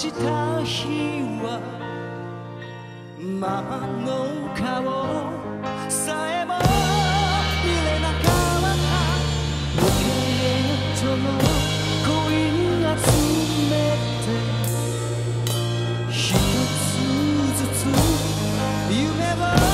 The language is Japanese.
した日はママの顔さえも見れなかったポケットの恋イ集めて一つずつ夢を